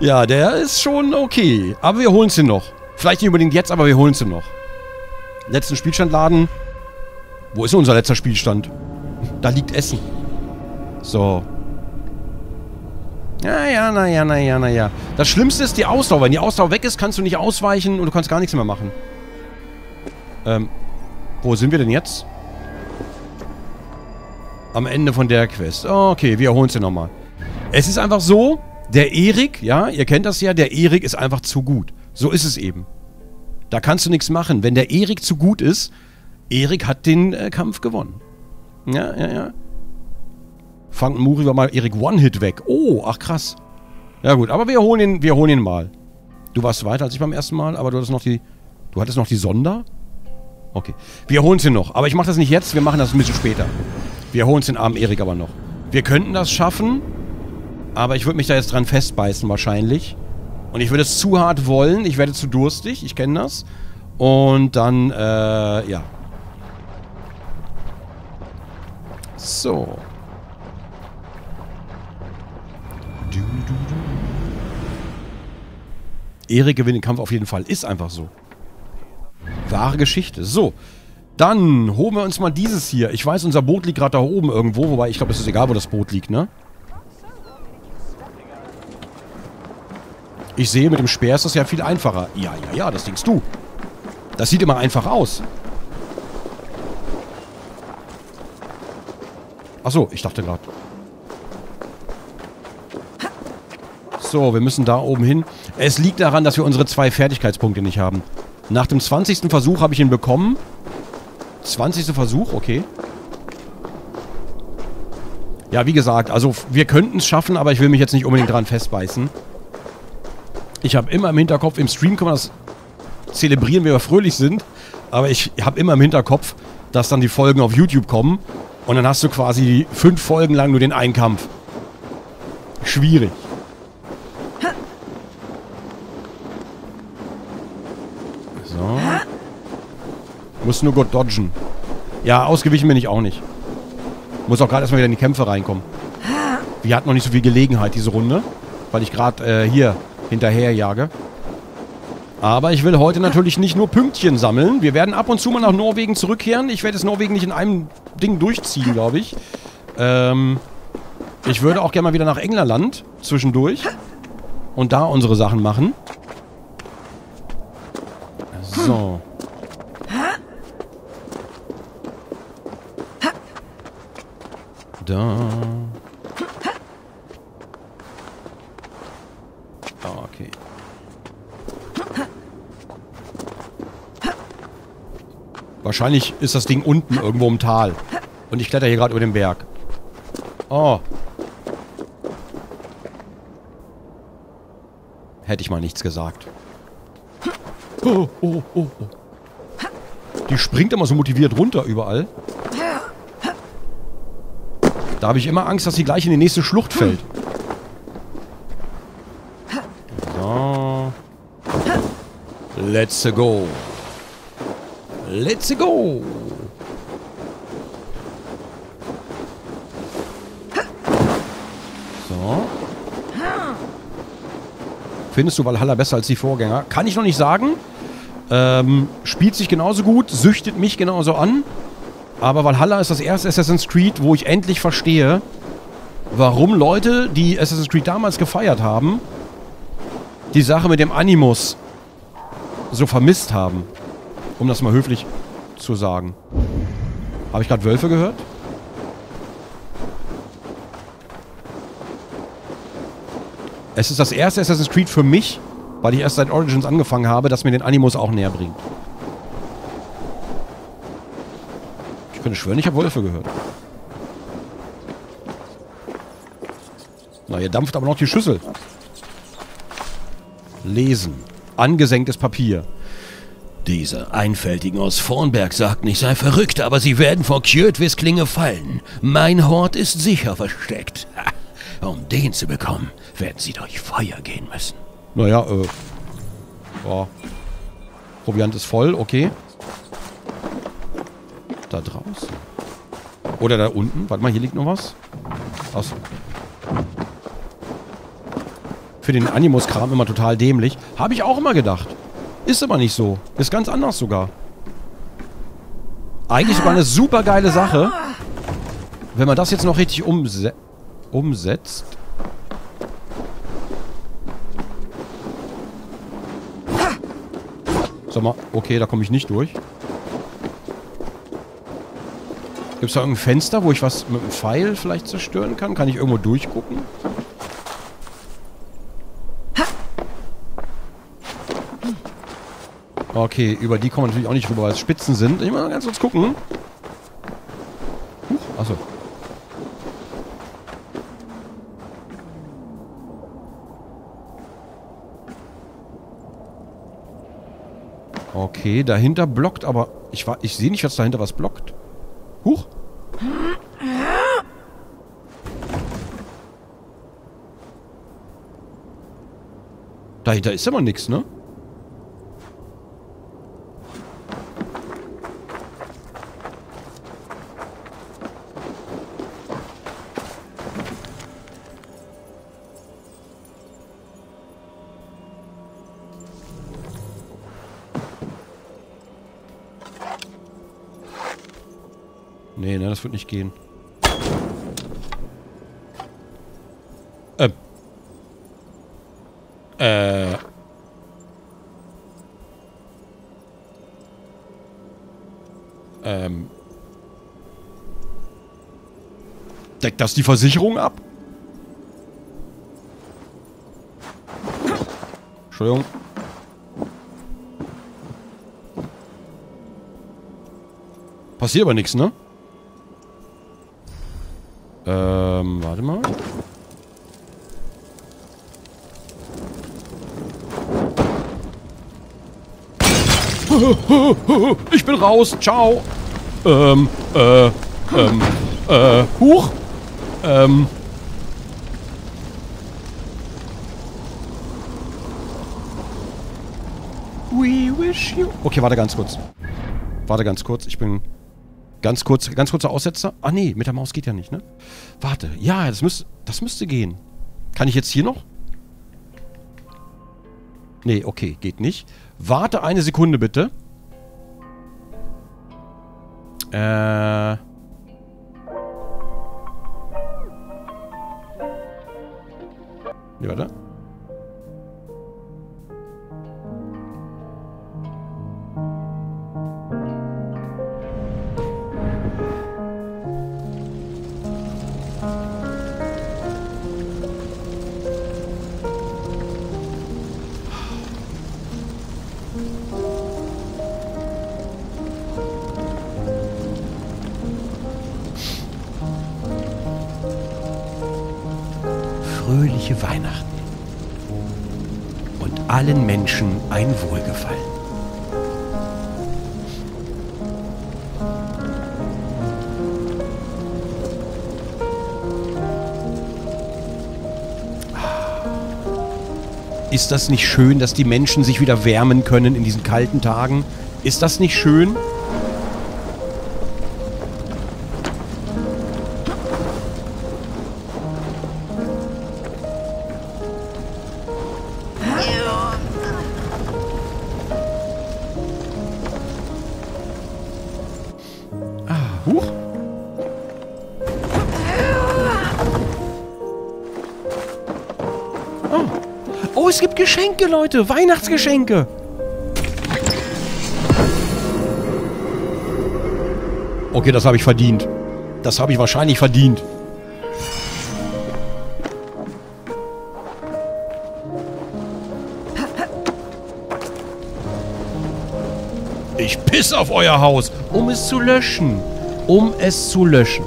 [SPEAKER 1] Ja, der ist schon okay. Aber wir holen ihn noch. Vielleicht nicht unbedingt jetzt, aber wir holen ihn noch. Letzten Spielstand laden. Wo ist unser letzter Spielstand? Da liegt Essen. So. Ja, ja, naja, naja, naja. Das Schlimmste ist die Ausdauer. Wenn die Ausdauer weg ist, kannst du nicht ausweichen und du kannst gar nichts mehr machen. Ähm, wo sind wir denn jetzt? Am Ende von der Quest. Okay, wir holen sie nochmal. Es ist einfach so, der Erik, ja, ihr kennt das ja, der Erik ist einfach zu gut. So ist es eben. Da kannst du nichts machen. Wenn der Erik zu gut ist, Erik hat den äh, Kampf gewonnen. Ja, ja, ja. Frank Muri mal Erik One-Hit weg. Oh, ach krass. Ja gut, aber wir holen ihn, wir holen ihn mal. Du warst weiter als ich beim ersten Mal, aber du hattest noch die. Du hattest noch die Sonder? Okay. Wir holen sie noch. Aber ich mache das nicht jetzt, wir machen das ein bisschen später. Wir holen den armen Erik aber noch. Wir könnten das schaffen, aber ich würde mich da jetzt dran festbeißen wahrscheinlich. Und ich würde es zu hart wollen. Ich werde zu durstig, ich kenne das. Und dann, äh, ja. So. Erik gewinnt den Kampf auf jeden Fall. Ist einfach so. Wahre Geschichte. So. Dann holen wir uns mal dieses hier. Ich weiß, unser Boot liegt gerade da oben irgendwo, wobei ich glaube, es ist egal, wo das Boot liegt, ne? Ich sehe, mit dem Speer ist das ja viel einfacher. Ja, ja, ja, das denkst du. Das sieht immer einfach aus. Achso, ich dachte gerade. So, wir müssen da oben hin. Es liegt daran, dass wir unsere zwei Fertigkeitspunkte nicht haben. Nach dem 20. Versuch habe ich ihn bekommen. 20. Versuch, okay. Ja, wie gesagt, also wir könnten es schaffen, aber ich will mich jetzt nicht unbedingt dran festbeißen. Ich habe immer im Hinterkopf, im Stream kann man das zelebrieren, wie wir fröhlich sind. Aber ich habe immer im Hinterkopf, dass dann die Folgen auf YouTube kommen. Und dann hast du quasi fünf Folgen lang nur den Einkampf. Schwierig. Muss nur Gott dodgen. Ja, ausgewichen bin ich auch nicht. Muss auch gerade erstmal wieder in die Kämpfe reinkommen. Wir hatten noch nicht so viel Gelegenheit, diese Runde. Weil ich gerade äh, hier hinterherjage. Aber ich will heute natürlich nicht nur Pünktchen sammeln. Wir werden ab und zu mal nach Norwegen zurückkehren. Ich werde es Norwegen nicht in einem Ding durchziehen, glaube ich. Ähm, ich würde auch gerne mal wieder nach Englerland zwischendurch. Und da unsere Sachen machen. So. Da. Ah, okay. Wahrscheinlich ist das Ding unten irgendwo im Tal. Und ich kletter hier gerade über den Berg. Oh. Hätte ich mal nichts gesagt. Oh, oh, oh, oh. Die springt immer so motiviert runter überall. Da habe ich immer Angst, dass sie gleich in die nächste Schlucht fällt. So. Let's go. Let's go. So. Findest du Valhalla besser als die Vorgänger? Kann ich noch nicht sagen. Ähm, spielt sich genauso gut, süchtet mich genauso an. Aber Valhalla ist das erste Assassin's Creed, wo ich endlich verstehe, warum Leute, die Assassin's Creed damals gefeiert haben, die Sache mit dem Animus so vermisst haben. Um das mal höflich zu sagen. Habe ich gerade Wölfe gehört? Es ist das erste Assassin's Creed für mich, weil ich erst seit Origins angefangen habe, das mir den Animus auch näher bringt. Ich könnte schwören, ich habe Wölfe gehört. Na, hier dampft aber noch die Schüssel. Lesen. Angesenktes Papier.
[SPEAKER 7] Diese Einfältigen aus Vornberg sagten, ich sei verrückt, aber sie werden vor Kjötwis Klinge fallen. Mein Hort ist sicher versteckt. Um den zu bekommen, werden sie durch Feuer gehen müssen.
[SPEAKER 1] Naja, äh. Ja. Proviant ist voll, okay. Da draußen. Oder da unten. Warte mal, hier liegt noch was. Achso. Für den Animus-Kram immer total dämlich. Habe ich auch immer gedacht. Ist aber nicht so. Ist ganz anders sogar. Eigentlich sogar eine super geile Sache. Wenn man das jetzt noch richtig umse umsetzt. Sag mal, okay, da komme ich nicht durch. Gibt es da irgendein Fenster, wo ich was mit einem Pfeil vielleicht zerstören kann? Kann ich irgendwo durchgucken? Okay, über die kommen wir natürlich auch nicht rüber, weil es Spitzen sind. Ich muss mal ganz kurz gucken. Huch, achso. Okay, dahinter blockt aber... Ich, ich sehe nicht, was dahinter was blockt. Huch. Dahinter ist aber nichts, ne? Das wird nicht gehen. Ähm. Äh. Ähm. Deckt das die Versicherung ab? Entschuldigung. Passiert aber nichts, ne? Ähm, warte mal. Ich bin raus. Ciao. Ähm, äh, ähm, äh, huch. Ähm. We wish you... Okay, warte ganz kurz. Warte ganz kurz. Ich bin... Ganz kurz, ganz kurzer Aussetzer. Ah, nee, mit der Maus geht ja nicht, ne? Warte. Ja, das müsste, das müsste gehen. Kann ich jetzt hier noch? Nee, okay, geht nicht. Warte eine Sekunde bitte. Äh... Nee, warte. Fröhliche Weihnachten. Und allen Menschen ein Wohlgefallen. Ist das nicht schön, dass die Menschen sich wieder wärmen können in diesen kalten Tagen? Ist das nicht schön? Oh. oh, es gibt Geschenke, Leute. Weihnachtsgeschenke. Okay, das habe ich verdient. Das habe ich wahrscheinlich verdient. Ich piss auf euer Haus, um es zu löschen. Um es zu löschen.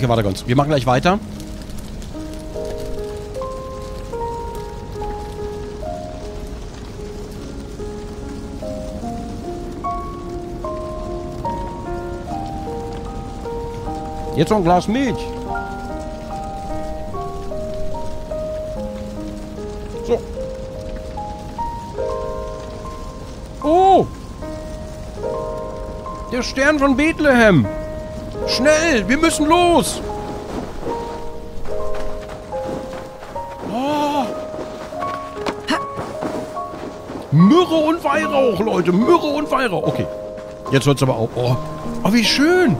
[SPEAKER 1] Okay, warte ganz. Wir machen gleich weiter. Jetzt noch ein Glas Milch. So. Oh! Der Stern von Bethlehem! Schnell, wir müssen los! Oh. Myrrhe und Weihrauch, Leute. Myrrhe und Weihrauch. Okay. Jetzt hört's aber auf. Oh. oh, wie schön.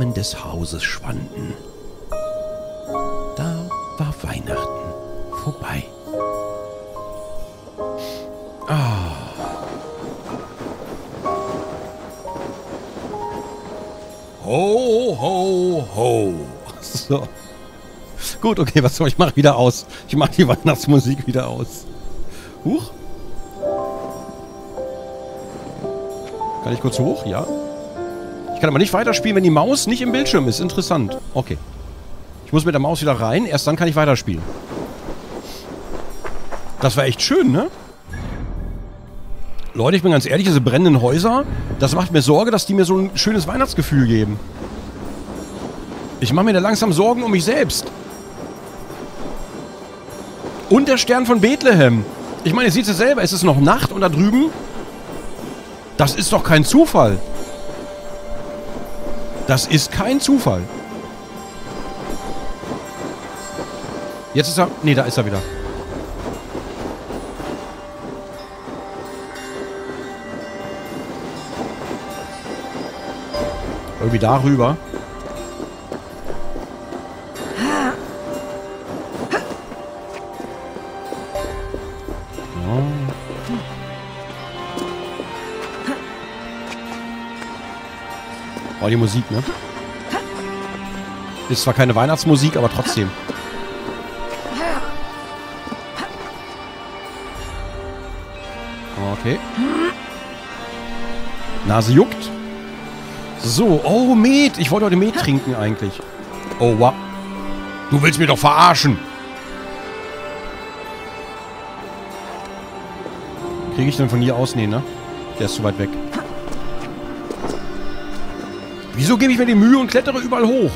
[SPEAKER 1] Flammen des Hauses schwanden, da war Weihnachten vorbei. Ah. Ho, ho, ho. So. Gut, okay, was soll ich mache wieder aus. Ich mache die Weihnachtsmusik wieder aus. Huch. Kann ich kurz hoch? Ja. Ich kann aber nicht weiterspielen, wenn die Maus nicht im Bildschirm ist. Interessant. Okay. Ich muss mit der Maus wieder rein. Erst dann kann ich weiterspielen. Das war echt schön, ne? Leute, ich bin ganz ehrlich, diese brennenden Häuser, das macht mir Sorge, dass die mir so ein schönes Weihnachtsgefühl geben. Ich mache mir da langsam Sorgen um mich selbst. Und der Stern von Bethlehem. Ich meine, ihr seht es selber, es ist noch Nacht und da drüben... Das ist doch kein Zufall. Das ist kein Zufall. Jetzt ist er... Nee, da ist er wieder. Irgendwie darüber. Die Musik, ne? Ist zwar keine Weihnachtsmusik, aber trotzdem. Okay. Nase juckt. So, oh, Met. Ich wollte heute Met trinken eigentlich. Oh, wow. Du willst mir doch verarschen. Kriege ich denn von hier aus? Nee, ne? Der ist zu weit weg. Wieso gebe ich mir die Mühe und klettere überall hoch?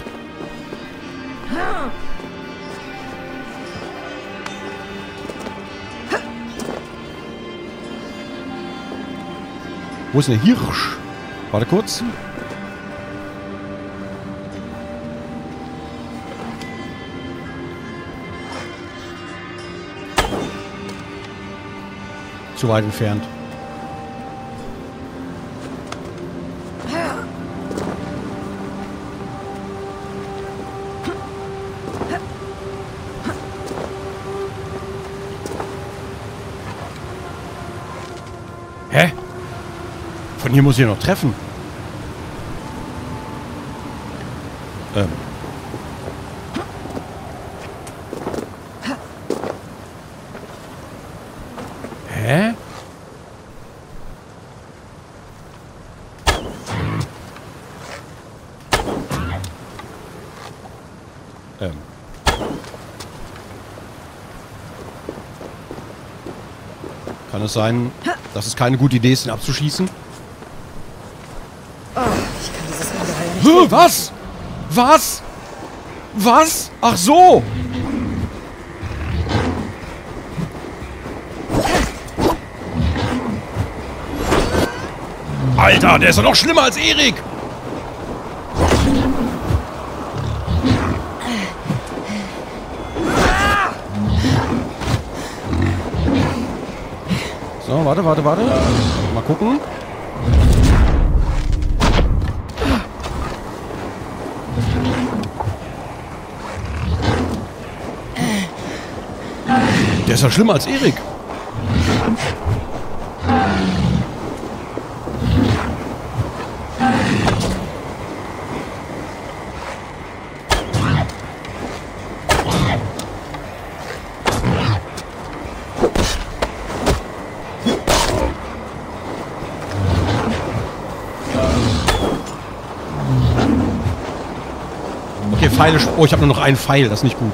[SPEAKER 1] Wo ist denn der Hirsch? Warte kurz. Zu weit entfernt. Hier muss ich noch treffen. Ähm. Hä? Ähm. Kann es sein, dass es keine gute Idee ist, ihn abzuschießen?
[SPEAKER 2] Oh, ich kann dieses
[SPEAKER 1] Hä, was? Was? Was? Ach so! Alter, der ist doch noch schlimmer als Erik! So, warte, warte, warte. Mal gucken. Der ist ja schlimmer als Erik. Okay, Pfeile. Oh, ich habe nur noch einen Pfeil. Das ist nicht gut.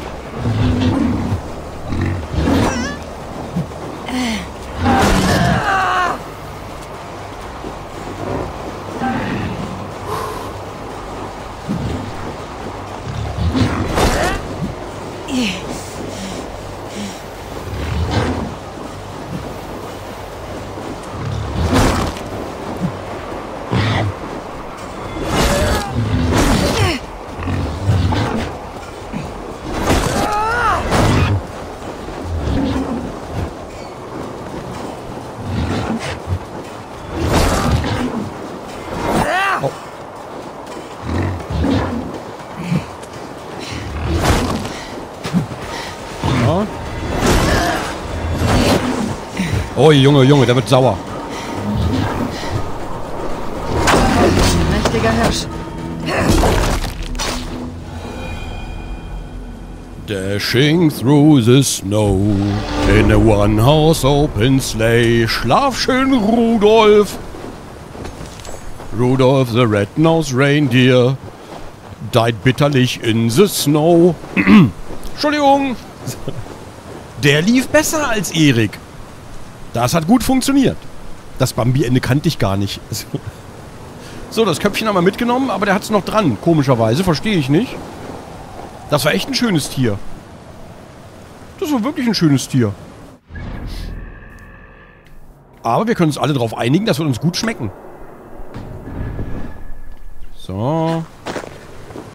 [SPEAKER 1] Oh, Junge, Junge, der wird sauer.
[SPEAKER 2] Ein mächtiger Hirsch.
[SPEAKER 1] Dashing through the snow in a one-horse open sleigh. Schlaf schön, Rudolf. Rudolf the red-nosed reindeer died bitterlich in the snow. [CLEARS THROAT] Entschuldigung. Der lief besser als Erik. Das hat gut funktioniert. Das Bambi-Ende kannte ich gar nicht. [LAUGHS] So, das Köpfchen haben wir mitgenommen, aber der hat es noch dran. Komischerweise, verstehe ich nicht. Das war echt ein schönes Tier. Das war wirklich ein schönes Tier. Aber wir können uns alle darauf einigen, dass wir uns gut schmecken.